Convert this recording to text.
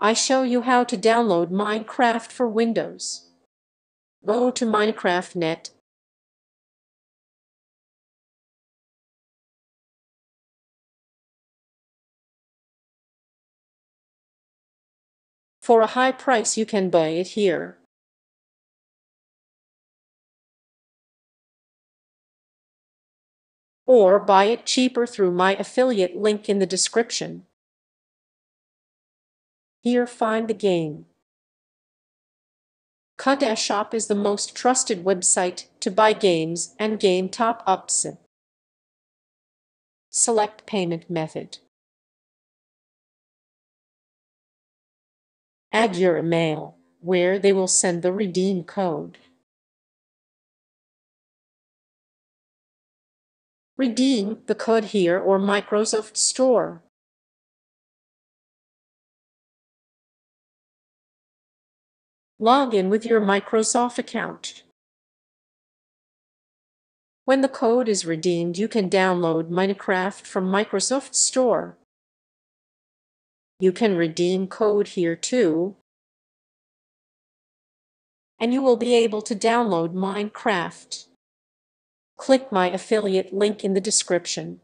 I show you how to download Minecraft for Windows. Go to Minecraft.net. For a high price you can buy it here. Or buy it cheaper through my affiliate link in the description. Here find the game. Codashop is the most trusted website to buy games and game top-ups. Select payment method. Add your email, where they will send the redeem code. Redeem the code here or Microsoft Store. Log in with your Microsoft account. When the code is redeemed, you can download Minecraft from Microsoft Store. You can redeem code here too. And you will be able to download Minecraft. Click my affiliate link in the description.